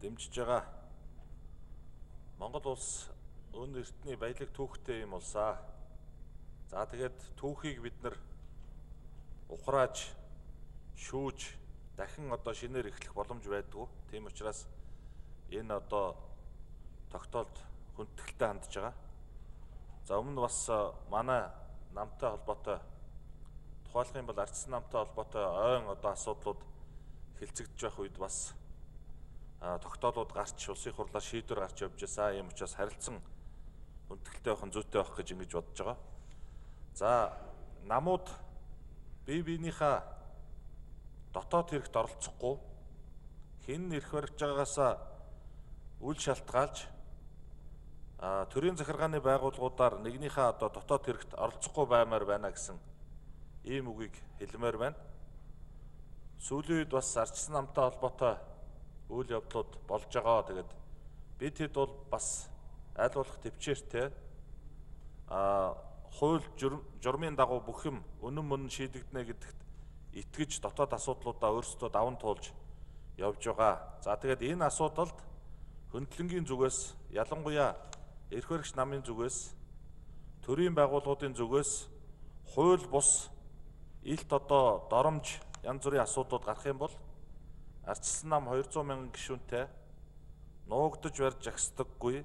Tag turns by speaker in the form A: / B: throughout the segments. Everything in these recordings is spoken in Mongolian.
A: дэмжиж байгаа Монгол улс өн эртний баялаг түүхтэй юм улсаа. За тэгээд түүхийг бид нар ухрааж шүүж дахин одоо шинээр эхлэх боломж байдгүй. Тийм учраас энэ одоо тогтоолд хүндэтгэлтэй хандж байгаа. За өмнө бас манай намтай холбоотой тухайлах юм бол ардсан намтай холбоотой ойн одоо асуудлууд хилцэгдэж байх үед бас тогтоолууд гарч улсын хурлаар шийдвэр гарч явж байгаа юм учраас харилцан хүндэтгэлтэй байх нь зүйтэй байх гэж ингэж бодож байгаа. За намууд бие биенийхээ дотоод хэрэгт оролцохгүй хэн нэрх барьж байгаагаасаа үл шалтгаалж а төрийн захиргааны байгууллагуудаар нэгнийхээ одоо дотоод хэрэгт оролцохгүй баймаар байна гэсэн ийм үгийг хэлмээр байна. Сүүлийн үед бас ардчсан намтай холбоотой үйл явдлууд болж байгаа. Тэгээд бид хэд бол бас аль болох төвчээртэй а хууль журмын дагуу бүх юм үнэн мөн шийдэгдэнэ гэдэгт итгэж дотоод асуудлуудаа өөрсдөө даван туулж явж байгаа. За тэгээд энэ асуудалд хөндлөнгийн зүгээс ялангуяа эрх баригч намын зүгээс төрийн байгууллагуудын зүгээс хууль бус илт одоо доромж янз бүрийн асуудлууд гарах юм бол ардчилсан нам 200 мянган гишүүнтэй нуугдж барьж жагсдаггүй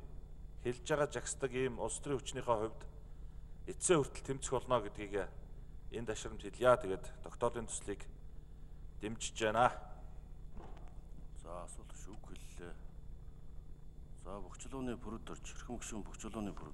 A: хэлж байгаа жагсдаг ийм улс төрийн хүчнийхээ хувьд эцсээ хүртэл тэмцэх болно гэдгийг энэ ташрамд хэлье. Тэгээд тогтоолын төслийг дэмжиж байна.
B: За асуулт шүүх хэллээ. За бөхчлөөний бүрөд орж хэрхэн гүшүүн бөхчлөөний бүрөд